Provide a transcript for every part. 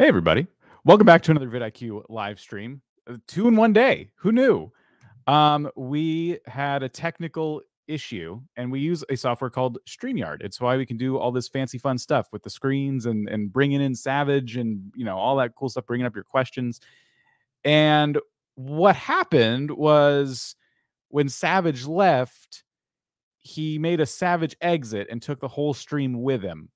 Hey, everybody. Welcome back to another vidIQ live stream. Uh, Two in one day. Who knew? Um, we had a technical issue and we use a software called StreamYard. It's why we can do all this fancy fun stuff with the screens and, and bringing in Savage and, you know, all that cool stuff, bringing up your questions. And what happened was when Savage left, he made a Savage exit and took the whole stream with him,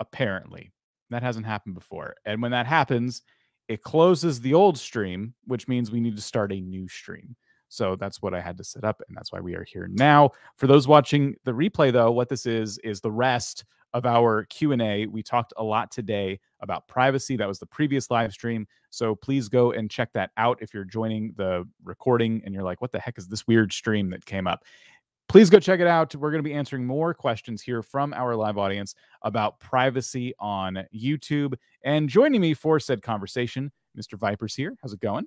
apparently. That hasn't happened before. And when that happens, it closes the old stream, which means we need to start a new stream. So that's what I had to set up, and that's why we are here now. For those watching the replay, though, what this is is the rest of our Q&A. We talked a lot today about privacy. That was the previous live stream. So please go and check that out if you're joining the recording and you're like, what the heck is this weird stream that came up? Please go check it out. We're going to be answering more questions here from our live audience about privacy on YouTube. And joining me for said conversation, Mr. Viper's here. How's it going?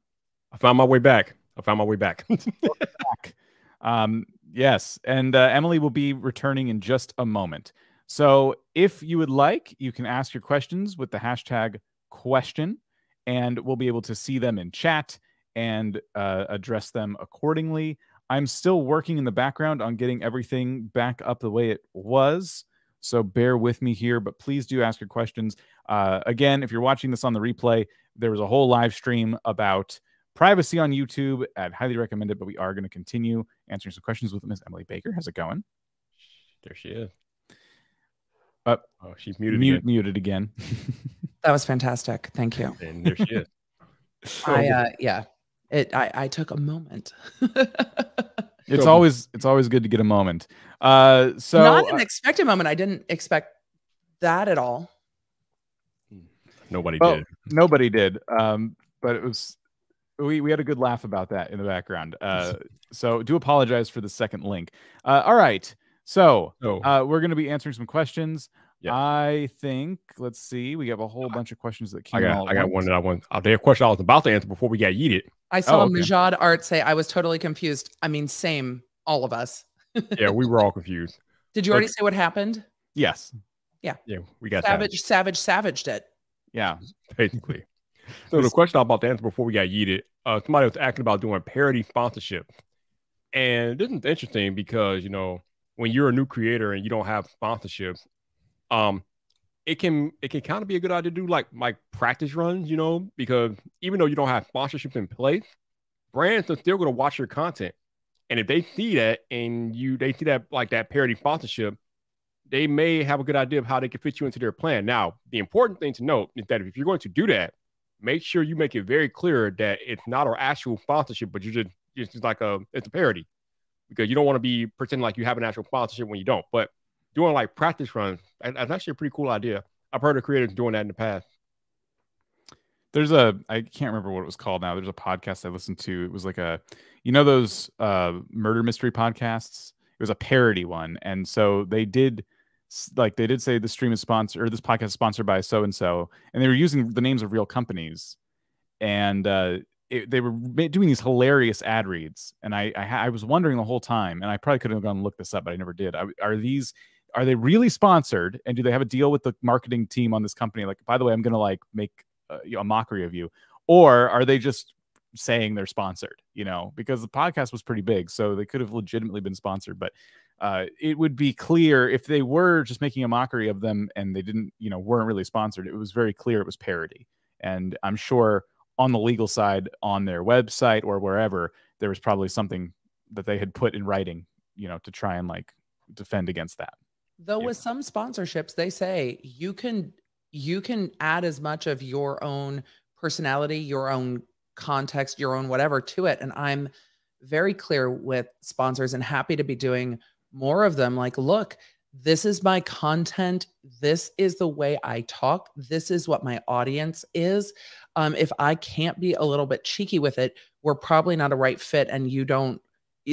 I found my way back. I found my way back. back. Um, yes. And uh, Emily will be returning in just a moment. So if you would like, you can ask your questions with the hashtag question, and we'll be able to see them in chat and uh, address them accordingly. I'm still working in the background on getting everything back up the way it was. So bear with me here, but please do ask your questions. Uh, again, if you're watching this on the replay, there was a whole live stream about privacy on YouTube. I'd highly recommend it, but we are going to continue answering some questions with Miss Emily Baker. How's it going? There she is. Uh, oh, she's muted. Mute, again. muted again. That was fantastic. Thank you. And there she is. I uh, yeah. It I, I took a moment. it's So- always it's always good to get a moment. Uh, so Not an uh, expected moment. I didn't expect that at all. Nobody well, did. nobody did. Um, but it was we we had a good laugh about that in the background. Uh, so do apologize for the second link. Uh, all right. So So uh, we're going to be answering some questions. Yeah. I think let's see. We have a whole bunch of questions that came. I got all I got one that I want. Uh, there a question I was about to answer before we got yeeted. I saw Oh, okay. Majad Art say I was totally confused. I mean, same, all of us. Yeah, we were all confused. Did you already Okay. say what happened? Yes. Yeah, Yeah, we got Savage, savage, savaged it. Yeah. basically. So the question I was about to answer before we got yeeted, uh, somebody was asking about doing a parody sponsorship, and this is interesting because you know when you're a new creator and you don't have sponsorships, um, it can it can kind of be a good idea to do like like practice runs, you know, because even though you don't have sponsorship in place, brands are still going to watch your content, and if they see that and you they see that like that parody sponsorship, they may have a good idea of how they can fit you into their plan. Now, the important thing to note is that if you're going to do that, make sure you make it very clear that it's not an actual sponsorship, but you're just it's just like a it's a parody because you don't want to be pretending like you have an actual sponsorship when you don't. But doing like practice runs, that- that's actually a pretty cool idea. I've heard of creators doing that in the past. There's a I can't remember what it was called now. There's a podcast I listened to. It was like a you know those uh murder mystery podcasts? It was a parody one. And so they did like they did say the stream is sponsored or this podcast is sponsored by so and so and they were using the names of real companies and uh it, they were doing these hilarious ad reads and I, I I was wondering the whole time and I probably could have gone and looked this up but I never did. I, are these are they really sponsored? And do they have a deal with the marketing team on this company? Like by the way I'm going to like make uh, you know, a mockery of you. Or are they just saying they're sponsored you know? Because the podcast was pretty big so they could have legitimately been sponsored. But uh, it would be clear if they were just making a mockery of them and they didn't you know weren't really sponsored it was very clear it was parody. And i'm sure on the legal side on their website or wherever there was probably something that they had put in writing you know to try and like defend against that Though Yeah. with some sponsorships, they say you can you can add as much of your own personality, your own context, your own whatever to it. And I'm very clear with sponsors and happy to be doing more of them. Like, look, this is my content. This is the way I talk. This is what my audience is. Um, if I can't be a little bit cheeky with it, we're probably not a right fit, and you don't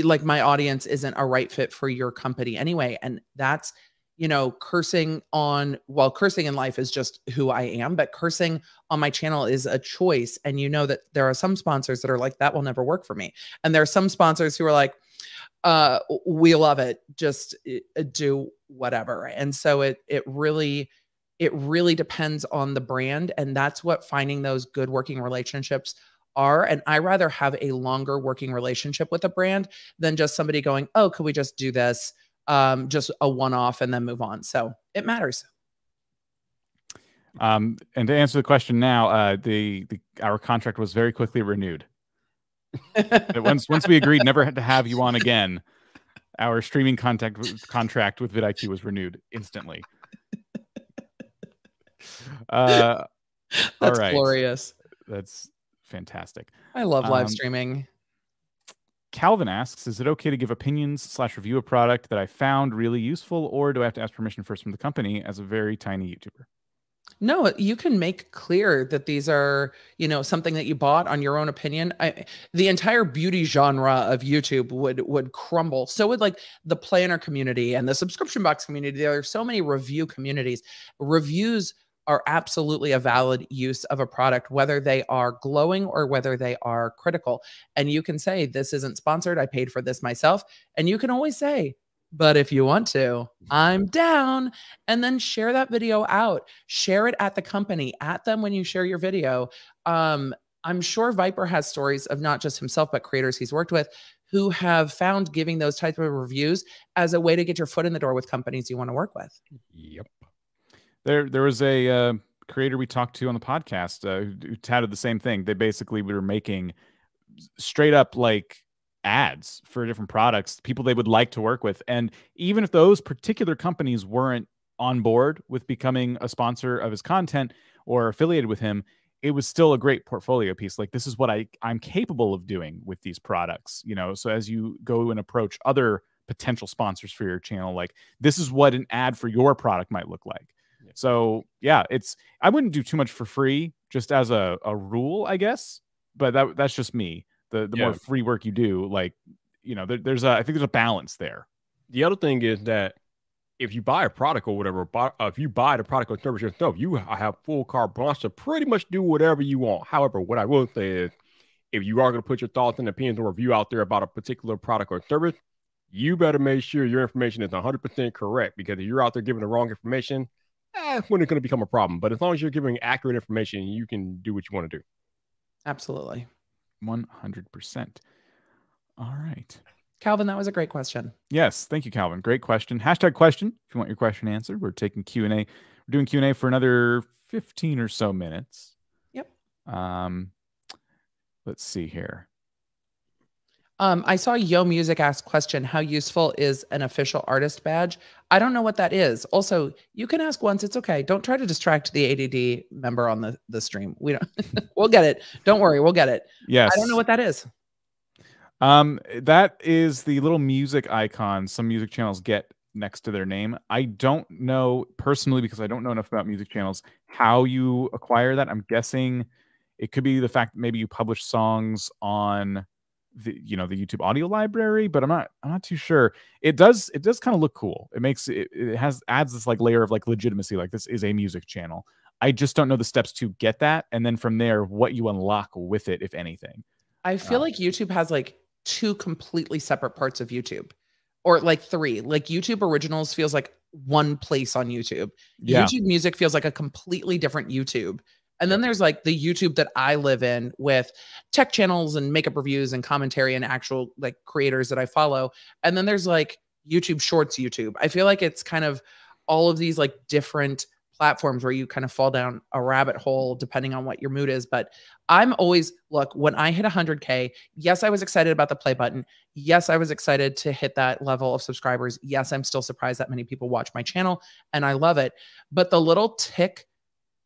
like my audience isn't a right fit for your company anyway. And that's you know, cursing on, well, cursing in life is just who I am, but cursing on my channel is a choice. And you know that there are some sponsors that are like, that will never work for me. And there are some sponsors who are like, uh, we love it. Just uh, do whatever. And so it, it really, it really depends on the brand. And that's what finding those good working relationships are. And I rather have a longer working relationship with a brand than just somebody going, oh, could we just do this? Um, just a one off and then move on. So it matters. Um, and to answer the question now, uh, the, the our contract was very quickly renewed. once once we agreed never had to have you on again, our streaming contact contract with vidIQ was renewed instantly. Uh, That's glorious. That's fantastic. I love live um, streaming. Calvin asks, is it okay to give opinions slash review a product that I found really useful, or do I have to ask permission first from the company as a very tiny YouTuber? No, you can make clear that these are, you know, something that you bought on your own opinion. I, the entire beauty genre of YouTube would would crumble. So would like the planner community and the subscription box community. There are so many review communities. Reviews are absolutely a valid use of a product, whether they are glowing or whether they are critical. And you can say, This isn't sponsored. I paid for this myself. And you can always say, but if you want to, I'm down. And then share that video out. Share it at the company, at them when you share your video. Um, I'm sure Viper has stories of not just himself, but creators he's worked with who have found giving those type of reviews as a way to get your foot in the door with companies you want to work with. Yep. There, there was a uh, creator we talked to on the podcast uh, who touted the same thing. They basically were making straight up like ads for different products, people they would like to work with. And even if those particular companies weren't on board with becoming a sponsor of his content or affiliated with him, it was still a great portfolio piece. Like this is what I I'm capable of doing with these products, you know. So as you go and approach other potential sponsors for your channel, like this is what an ad for your product might look like. Yeah. So yeah, it's I wouldn't do too much for free just as a, a rule, I guess. But that that's just me the the yeah. more free work you do like you know there, there's a i think there's a balance there the other thing is that if you buy a product or whatever buy, uh, if you buy the product or service yourself you have full carte blanche to pretty much do whatever you want however what i will say is if you are going to put your thoughts and opinions or review out there about a particular product or service you better make sure your information is 100% correct because if you're out there giving the wrong information eh, when it's going to become a problem but as long as you're giving accurate information you can do what you want to do absolutely 100%. All right. Calvin, that was a great question. Yes, thank you, Calvin. Great question. Hashtag question if you want your question answered. We're taking Q and A. We're doing Q and A for another fifteen or so minutes. Yep. Um, let's see here. Um, I saw Yo Music ask question: How useful is an official artist badge? I don't know what that is. Also, you can ask once; it's okay. Don't try to distract the ADD member on the the stream. We don't. we'll get it. Don't worry, we'll get it. Yes. I don't know what that is. Um, that is the little music icon some music channels get next to their name. I don't know personally because I don't know enough about music channels how you acquire that. I'm guessing it could be the fact that maybe you publish songs on the you know the YouTube audio library, but I'm not I'm not too sure. It does it does kind of look cool. It makes it, it has adds this like layer of like legitimacy. Like this is a music channel. I just don't know the steps to get that, and then from there, what you unlock with it, if anything. I feel um, like YouTube has like two completely separate parts of YouTube, or like three. Like YouTube Originals feels like one place on YouTube. Yeah. YouTube Music feels like a completely different YouTube. And then there's like the YouTube that I live in with tech channels and makeup reviews and commentary and actual like creators that I follow. And then there's like YouTube Shorts YouTube. I feel like it's kind of all of these like different platforms where you kind of fall down a rabbit hole depending on what your mood is. But I'm always look, when I hit 100K, yes, I was excited about the play button. Yes, I was excited to hit that level of subscribers. Yes, I'm still surprised that many people watch my channel and I love it. But the little tick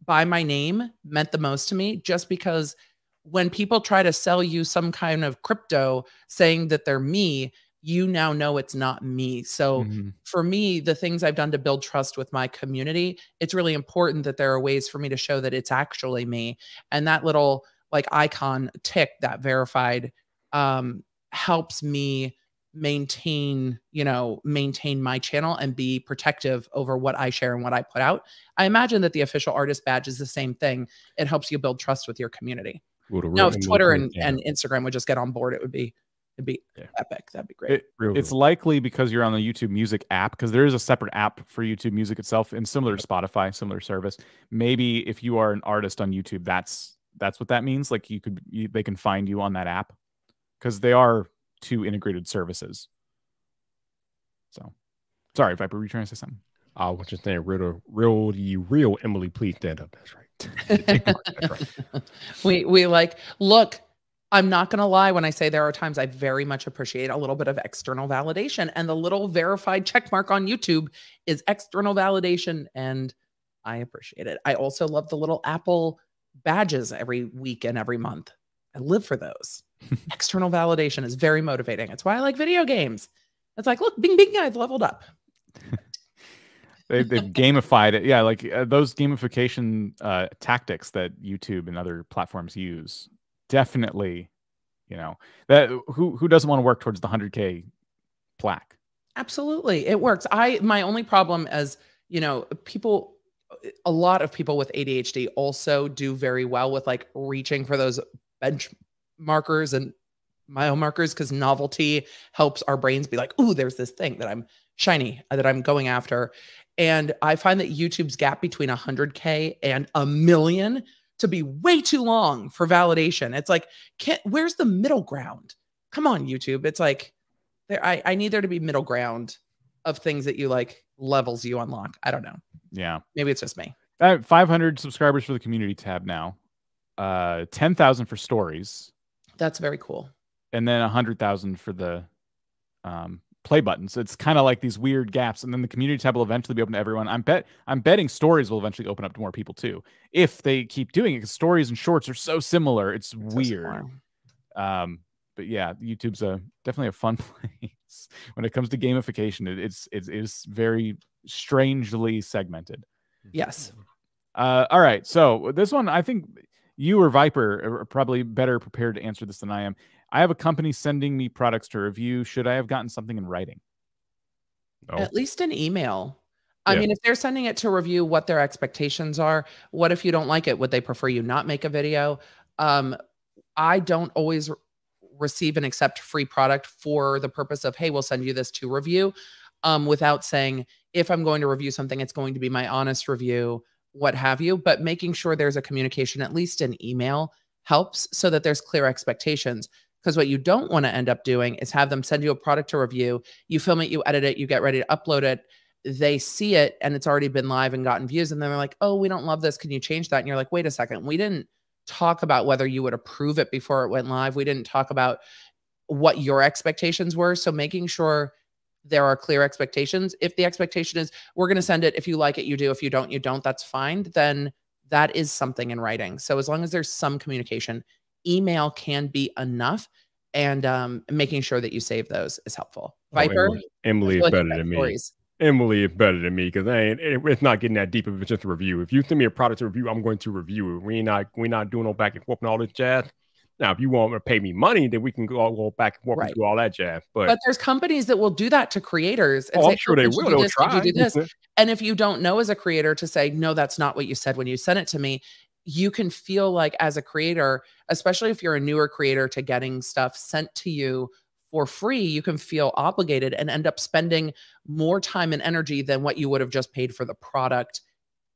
by my name meant the most to me just because when people try to sell you some kind of crypto saying that they're me, you now know it's not me. So mm-hmm. for me, the things I've done to build trust with my community, it's really important that there are ways for me to show that it's actually me. And that little like icon tick that verified um, helps me maintain you know maintain my channel and be protective over what i share and what i put out i imagine that the official artist badge is the same thing it helps you build trust with your community now if twitter and, and instagram would just get on board it would be It'd be Yeah. epic. That'd be great. It- Real it's likely because you're on the YouTube Music app because there is a separate app for YouTube Music itself and similar to Spotify, similar service. Maybe if you are an artist on YouTube, that's that's what that means. Like you could you, they can find you on that app because they are two integrated services. So, sorry, Viper, were you trying to say something? I was just saying, real, real, real Emily, please stand up. That's right. That's right. we we like look i'm not going to lie when i say there are times i very much appreciate a little bit of external validation and the little verified check mark on youtube is external validation and i appreciate it i also love the little apple badges every week and every month i live for those external validation is very motivating it's why i like video games it's like look bing bing i've leveled up They, they've gamified it. Yeah, like uh, those gamification uh, tactics that YouTube and other platforms use. Definitely, you know that who who doesn't want to work towards the hundred k plaque. Absolutely. It works. I my only problem as, you know, people a lot of people with ADHD also do very well with like reaching for those bench markers and mile markers because novelty helps our brains be like, "Ooh, there's this thing that I'm shiny uh, that I'm going after." And I find that YouTube's gap between 100k and a million to be way too long for validation. It's like, where's the middle ground? Come on, YouTube. It's like there I, I need there to be middle ground of things that you like levels you unlock. I don't know. Yeah, Maybe it's just me. I 500 subscribers for the community tab now. Uh, 10,000 for stories, That's very cool. and then a 100,000 for the um, play buttons. It's kind of like these weird gaps, and then the community tab will eventually be open to everyone. I'm bet I'm betting stories will eventually open up to more people too if they keep doing it. Because stories and shorts are so similar, it's So weird. similar. um but yeah youtube's a definitely a fun place when it comes to gamification it, it's it's it's very strangely segmented Yes. uh all right so this one i think you or viper are probably better prepared to answer this than i am i have a company sending me products to review should i have gotten something in writing No. At least an email. I Yeah. mean, if they're sending it to review what their expectations are, what if you don't like it? Would they prefer you not make a video? Um, I don't always re- receive and accept free product for the purpose of, hey, we'll send you this to review, um, without saying, if I'm going to review something, it's going to be my honest review, what have you. But making sure there's a communication, at least an email, helps so that there's clear expectations. Because what you don't want to end up doing is have them send you a product to review, you film it, you edit it, you get ready to upload it. They see it and it's already been live and gotten views. And then they're like, oh, we don't love this. Can you change that? And you're like, wait a second. We didn't talk about whether you would approve it before it went live. We didn't talk about what your expectations were. So making sure there are clear expectations. If the expectation is we're going to send it, if you like it, you do. If you don't, you don't. That's fine. Then that is something in writing. So as long as there's some communication, email can be enough. And um, making sure that you save those is helpful. Oh, Viper, Emily, Emily is like better than me. stories. Emily is better than me because I ain't. it- It's not getting that deep if it's just a review. If you send me a product to review, I'm going to review it. We not we not doing no back and forth and all this jazz. Now, if you want to pay me money, then we can go, go back and forth Right. and do all that jazz. But, But there's companies that will do that to creators. And oh, say, I'm sure "Oh, they will. They'll this? Try. do this? And if you don't know as a creator to say, no, that's not what you said when you sent it to me, you can feel like as a creator, especially if you're a newer creator to getting stuff sent to you for free, you can feel obligated and end up spending more time and energy than what you would have just paid for the product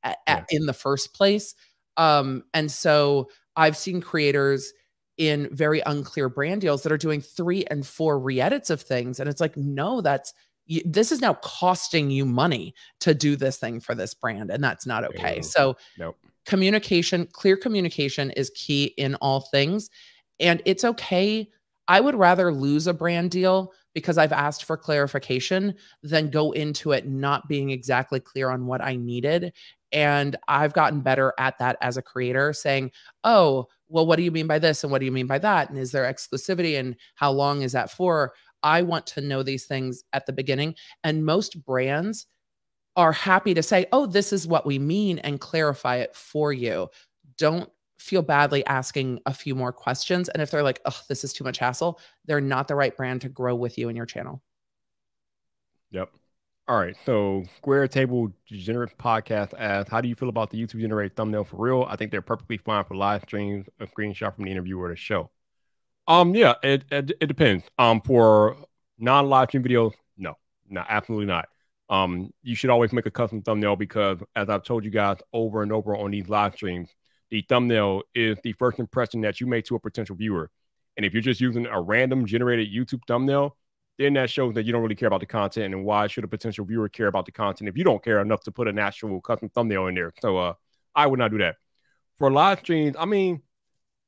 at, at- in the first place. Um, and so I've seen creators in very unclear brand deals that are doing three and four re-edits of things. And it's like, no, that's this is now costing you money to do this thing for this brand and that's not okay Ew. so Nope. communication clear communication is key in all things and it's okay i would rather lose a brand deal because i've asked for clarification than go into it not being exactly clear on what i needed and i've gotten better at that as a creator saying oh well what do you mean by this and what do you mean by that and is there exclusivity and how long is that for i want to know these things at the beginning and most brands are happy to say, oh, this is what we mean and clarify it for you. Don't feel badly asking a few more questions. And if they're like, oh, this is too much hassle, they're not the right brand to grow with you in your channel. Yep. All right. So Square Table Degenerate Podcast asks, how do you feel about the YouTube generated thumbnail for real? I think they're perfectly fine for live streams, a screenshot from the interview or the show. Um, yeah, it, it, it depends. Um, for non live stream videos, no, no, absolutely not. Um, you should always make a custom thumbnail because, as I've told you guys over and over on these live streams, the thumbnail is the first impression that you make to a potential viewer. And if you're just using a random generated YouTube thumbnail, then that shows that you don't really care about the content. And why should a potential viewer care about the content if you don't care enough to put an actual custom thumbnail in there? So, uh, I would not do that. For live streams, I mean,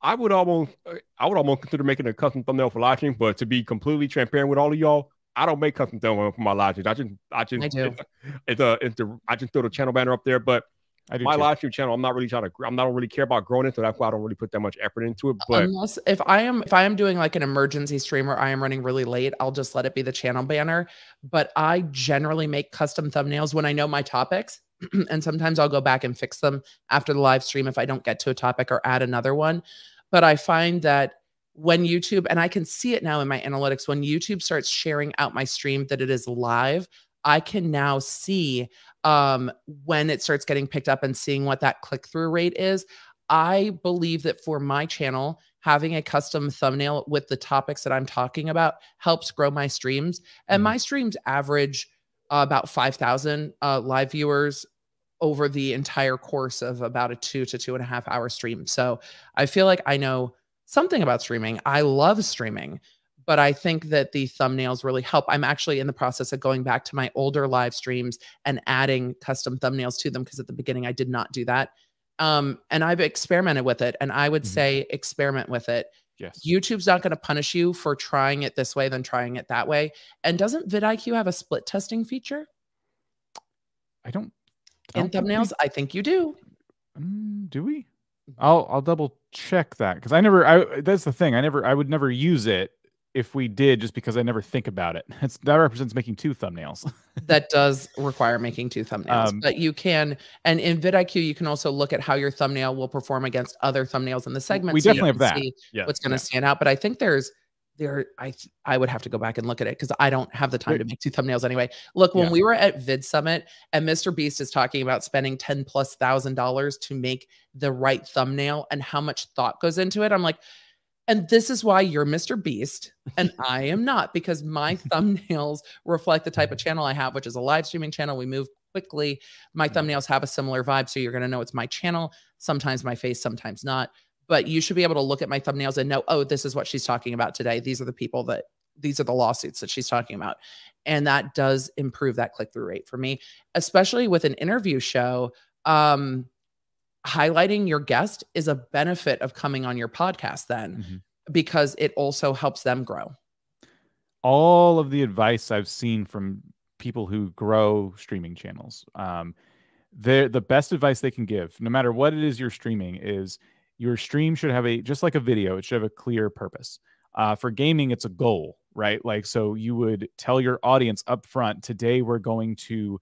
I would almost, I would almost consider making a custom thumbnail for live streams. But to be completely transparent with all of y'all, I don't make custom thumbnails for my live streams. I just, I just, I do. It's, a, it's the, I just throw the channel banner up there. But I do my too. live stream channel, I'm not really trying to, I'm not really care about growing it, so that's why I don't really put that much effort into it. But Unless if I am if I am doing like an emergency stream where I am running really late, I'll just let it be the channel banner. But I generally make custom thumbnails when I know my topics. and sometimes I'll go back and fix them after the live stream if I don't get to a topic or add another one. But I find that when YouTube, and I can see it now in my analytics, when YouTube starts sharing out my stream that it is live, I can now see um, when it starts getting picked up and seeing what that click through rate is. I believe that for my channel, having a custom thumbnail with the topics that I'm talking about helps grow my streams. And Mhm. my streams average uh, about 5,000 uh, live viewers over the entire course of about a two to two and a half hour stream. So I feel like I know something about streaming. I love streaming, but I think that the thumbnails really help. I'm actually in the process of going back to my older live streams and adding custom thumbnails to them because at the beginning I did not do that. Um, and I've experimented with it, and I would Mhm. say experiment with it. Yes. YouTube's not going to punish you for trying it this way than trying it that way. And doesn't vidIQ have a split testing feature I don't. I in don't think we- thumbnails? I think you do. Mm, do we? I'll I'll double check that because I never. I that's the thing. I never. I would never use it if we did, just because I never think about it. It's that represents making two thumbnails. that does require making two thumbnails, Um, but you can, and in vidIQ, you can also look at how your thumbnail will perform against other thumbnails in the segment. we so definitely have that. see yeah, what's going to yeah. stand out. But I think there's there. I I would have to go back and look at it because I don't have the time to make two thumbnails anyway. Look, when Yeah. we were at Vid Summit and Mr. Beast is talking about spending ten plus thousand dollars to make the right thumbnail and how much thought goes into it, I'm like. And this is why you're Mr. Beast and I am not because my thumbnails reflect the type of channel I have, which is a live streaming channel. We move quickly. My Mhm. thumbnails have a similar vibe. So you're going to know it's my channel, sometimes my face, sometimes not. But you should be able to look at my thumbnails and know, oh, this is what she's talking about today. These are the people that, these are the lawsuits that she's talking about. And that does improve that click through rate for me, especially with an interview show. Um, highlighting your guest is a benefit of coming on your podcast then Mhm. because it also helps them grow. all of the advice I've seen from people who grow streaming channels, um, the the best advice they can give, no matter what it is you're streaming, is your stream should have a just like a video, it should have a clear purpose. Uh, for gaming, it's a goal, right? Like so, you would tell your audience up front, today we're going to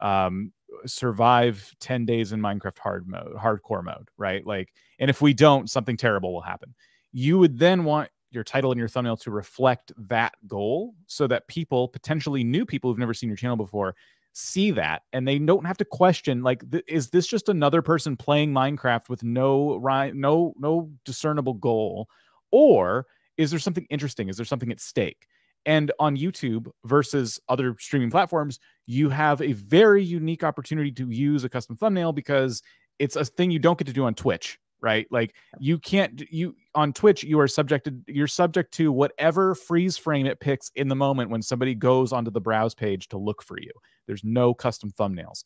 um, survive 10 days in Minecraft hard mode, hardcore mode, right? Like, and if we don't, something terrible will happen. You would then want your title and your thumbnail to reflect that goal so that people, potentially new people who've never seen your channel before, see that and they don't have to question like th- is this just another person playing Minecraft with no ri- no no discernible goal or is there something interesting is there something at stake and on YouTube versus other streaming platforms you have a very unique opportunity to use a custom thumbnail because it's a thing you don't get to do on Twitch right? Like you can't you on twitch you are subjected you're subject to whatever freeze frame it picks in the moment when somebody goes onto the browse page to look for you. There's no custom thumbnails.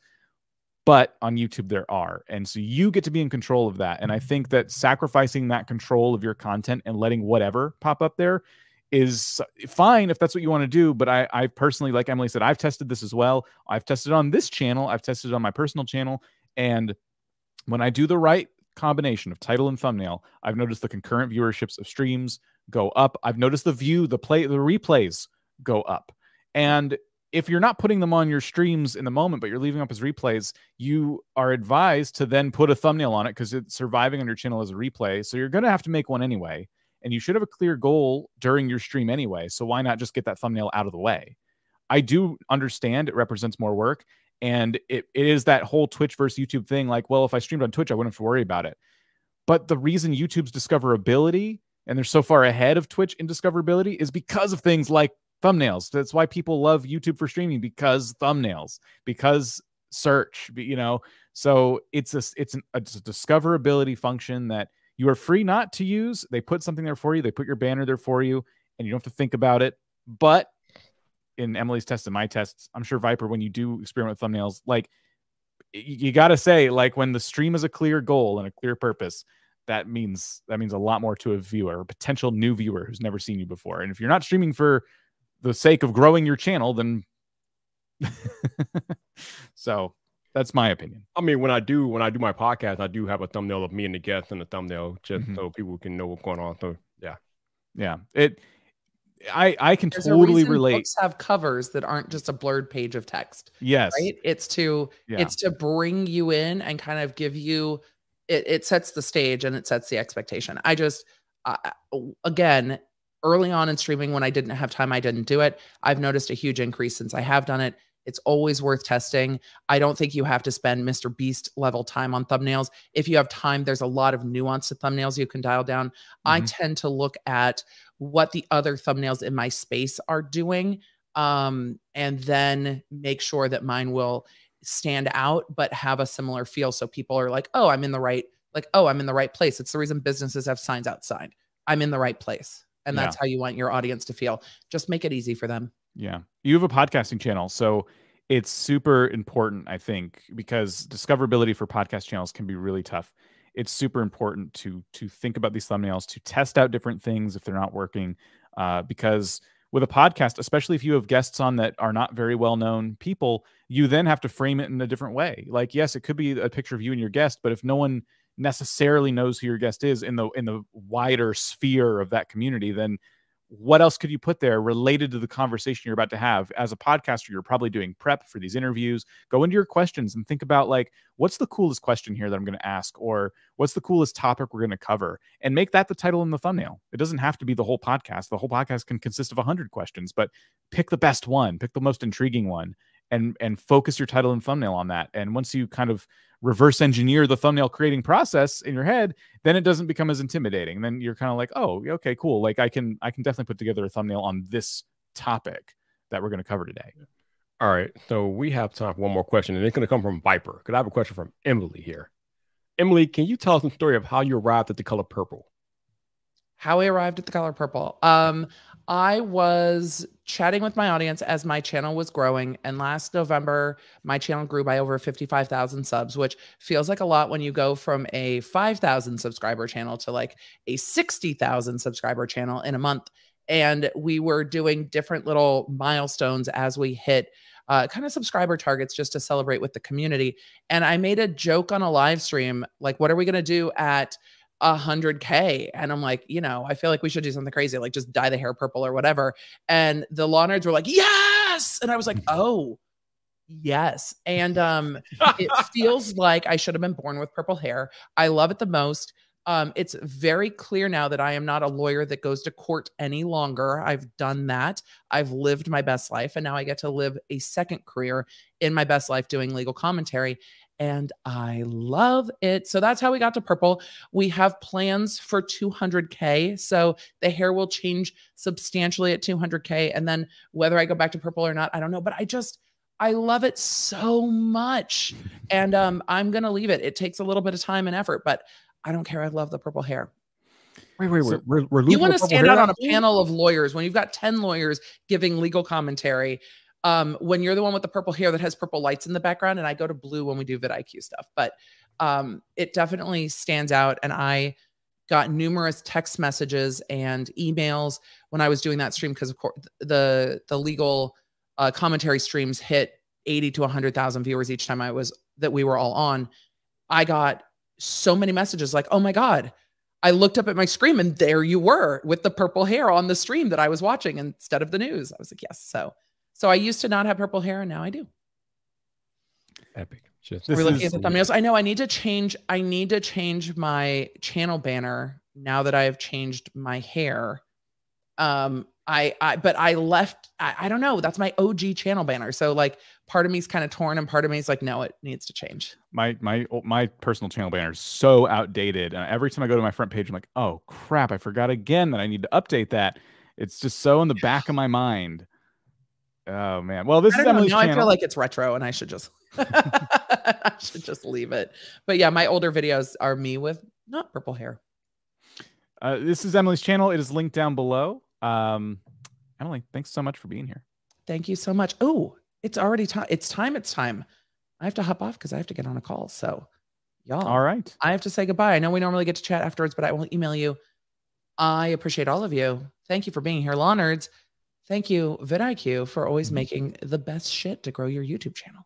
But on youtube there are. And so you get to be in control of that. And i think that sacrificing that control of your content and letting whatever pop up there is fine if that's what you want to do but i i personally like emily said i've tested this as well i've tested on this channel i've tested on my personal channel and when i do the right combination of title and thumbnail, I've noticed the concurrent viewerships of streams go up. I've noticed the view, the play, the replays go up. And if you're not putting them on your streams in the moment, but you're leaving up as replays, you are advised to then put a thumbnail on it because it's surviving on your channel as a replay. So you're going to have to make one anyway. And you should have a clear goal during your stream anyway. So why not just get that thumbnail out of the way? I do understand it represents more work. And it, it is that whole Twitch versus YouTube thing. Like, well, if I streamed on Twitch, I wouldn't have to worry about it. But the reason YouTube's discoverability and they're so far ahead of Twitch in discoverability is because of things like thumbnails. That's why people love YouTube for streaming because thumbnails, because search, you know. So it's a it's, an, it's a discoverability function that you are free not to use. They put something there for you. They put your banner there for you, and you don't have to think about it. But in Emily's tests and my tests, I'm sure Viper, when you do experiment with thumbnails, like you got to say, like when the stream is a clear goal and a clear purpose, that means that means a lot more to a viewer, a potential new viewer who's never seen you before. And if you're not streaming for the sake of growing your channel, then so that's my opinion. I mean, when I do when I do my podcast, I do have a thumbnail of me and the guest and the thumbnail just mm-hmm. so people can know what's going on. So yeah, yeah, it. I I can There's totally relate. Books have covers that aren't just a blurred page of text. Yes, right. It's to yeah. it's to bring you in and kind of give you. It, it sets the stage and it sets the expectation. I just uh, again early on in streaming when I didn't have time, I didn't do it. I've noticed a huge increase since I have done it. It's always worth testing. I don't think you have to spend Mr. Beast level time on thumbnails. If you have time, there's a lot of nuance to thumbnails you can dial down. Mm-hmm. I tend to look at what the other thumbnails in my space are doing um, and then make sure that mine will stand out but have a similar feel so people are like oh i'm in the right like oh i'm in the right place it's the reason businesses have signs outside i'm in the right place and that's yeah. how you want your audience to feel just make it easy for them yeah. You have a podcasting channel. So it's super important, I think, because discoverability for podcast channels can be really tough. It's super important to to think about these thumbnails, to test out different things if they're not working. Uh, because with a podcast, especially if you have guests on that are not very well known people, you then have to frame it in a different way. Like, yes, it could be a picture of you and your guest, but if no one necessarily knows who your guest is in the in the wider sphere of that community, then what else could you put there related to the conversation you're about to have? As a podcaster you're probably doing prep for these interviews. Go into your questions and think about like what's the coolest question here that i'm going to ask? Or what's the coolest topic we're going to cover? And make that the title in the thumbnail. It doesn't have to be the whole podcast. The whole podcast can consist of 100 questions but pick the best one. Pick the most intriguing one and and focus your title and thumbnail on that and once you kind of reverse engineer the thumbnail creating process in your head, then it doesn't become as intimidating. Then you're kind of like, oh, okay, cool. Like I can I can definitely put together a thumbnail on this topic that we're going to cover today. All right. So we have time for one more question, and it's going to come from Viper. Because I have a question from Emily here. Emily, can you tell us the story of how you arrived at the color purple? How I arrived at the color purple. Um, I was chatting with my audience as my channel was growing. And last November, my channel grew by over 55,000 subs, which feels like a lot when you go from a 5,000 subscriber channel to like a 60,000 subscriber channel in a month. And we were doing different little milestones as we hit uh, kind of subscriber targets just to celebrate with the community. And I made a joke on a live stream like, what are we going to do at a hundred K. And I'm like, you know, I feel like we should do something crazy, like just dye the hair purple or whatever. And the law nerds were like, yes. And I was like, oh, yes. And um, it feels like I should have been born with purple hair. I love it the most. Um, it's very clear now that I am not a lawyer that goes to court any longer. I've done that. I've lived my best life, and now I get to live a second career in my best life doing legal commentary and I love it. So that's how we got to purple. We have plans for 200K. So the hair will change substantially at 200K. And then whether I go back to purple or not, I don't know. But I just, I love it so much. And um, I'm going to leave it. It takes a little bit of time and effort, but I don't care. I love the purple hair. Wait, wait, wait. We're, we're you want to stand out on a panel of lawyers when you've got 10 lawyers giving legal commentary um, when you're the one with the purple hair that has purple lights in the background, and I go to blue when we do vidIQ stuff. But um, it definitely stands out, and I got numerous text messages and emails when I was doing that stream because of course the the legal uh, commentary streams hit 80 to 100,000 viewers each time I was that we were all on. I got so many messages like, "Oh my god, I looked up at my screen and there you were with the purple hair on the stream that I was watching instead of the news." I was like, "Yes." So so I used to not have purple hair, and now I do. Epic. Just, We're looking at the thumbnails. I know I need to change. I need to change my channel banner now that I have changed my hair. Um, I, I but I left. I, I don't know. That's my OG channel banner. So like, part of me is kind of torn, and part of me is like, no, it needs to change. My my my personal channel banner is so outdated, and every time I go to my front page, I'm like, oh crap, I forgot again that I need to update that. It's just so in the back of my mind. Oh man. Well, this is Emily's now channel. I feel like it's retro, and I should just I should just leave it. But yeah, my older videos are me with not purple hair. Uh, this is Emily's channel. It is linked down below. Um, Emily, thanks so much for being here. Thank you so much. Oh, it's already time. It's time. It's time. I have to hop off because I have to get on a call. So, y'all. All right. I have to say goodbye. I know we normally get to chat afterwards, but I will email you. I appreciate all of you. Thank you for being here, Law Nerds. Thank you, vidIQ, for always mm-hmm. making the best shit to grow your YouTube channel.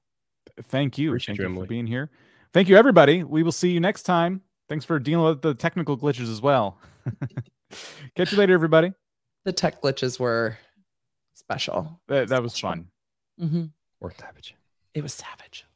Thank you. Appreciate Thank you, for being here. Thank you, everybody. We will see you next time. Thanks for dealing with the technical glitches as well. Catch you later, everybody the tech glitches were special. That, that was fun. Mm-hmm. Or savage. It was savage.